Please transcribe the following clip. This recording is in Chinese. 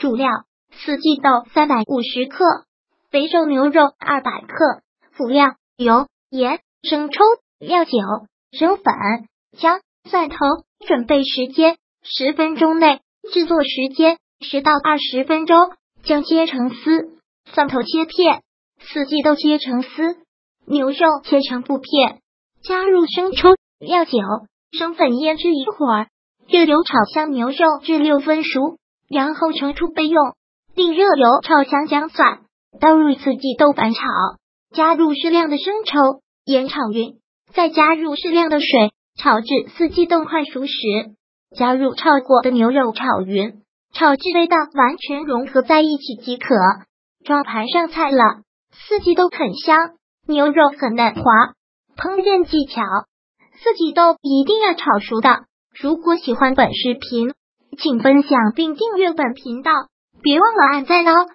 主料：四季豆三百五十克，肥瘦牛肉二百克。辅料：油、盐、生抽、料酒、生粉、姜、蒜头。准备时间：十分钟内。制作时间：十到二十分钟。姜切成丝，蒜头切片，四季豆切成丝，牛肉切成布片。加入生抽、料酒、生粉，腌制一会儿。热油炒香牛肉至六分熟，然后盛出备用。另热油炒香姜蒜，倒入四季豆翻炒，加入适量的生抽，盐炒匀，再加入适量的水，炒至四季豆快熟时，加入炒过的牛肉炒匀，炒至味道完全融合在一起即可。装盘上菜了，四季豆很香，牛肉很嫩滑。烹饪技巧：四季豆一定要炒熟的。如果喜欢本视频，请分享并订阅本频道，别忘了按赞哦！